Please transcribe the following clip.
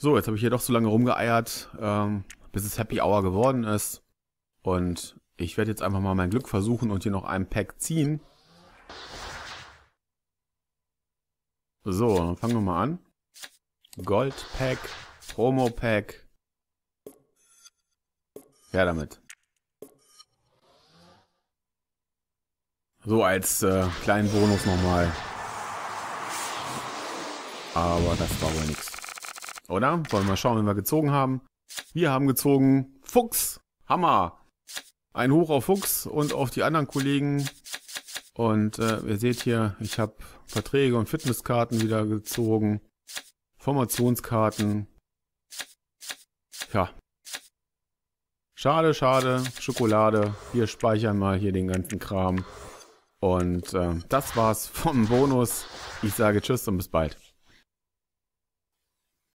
So, jetzt habe ich hier doch so lange rumgeeiert, ähm, bis es Happy Hour geworden ist. Und ich werde jetzt einfach mal mein Glück versuchen und hier noch ein Pack ziehen. So, dann fangen wir mal an. Gold Pack, Promo Pack. Ja, damit. So, als äh, kleinen Bonus nochmal. Aber das war wohl nichts. Oder? Wollen wir mal schauen, wenn wir gezogen haben. Wir haben gezogen Fuchs. Hammer. Ein Hoch auf Fuchs und auf die anderen Kollegen. Und äh, ihr seht hier, ich habe Verträge und Fitnesskarten wieder gezogen. Formationskarten. Ja. Schade, schade. Schokolade. Wir speichern mal hier den ganzen Kram. Und äh, das war's vom Bonus. Ich sage Tschüss und bis bald.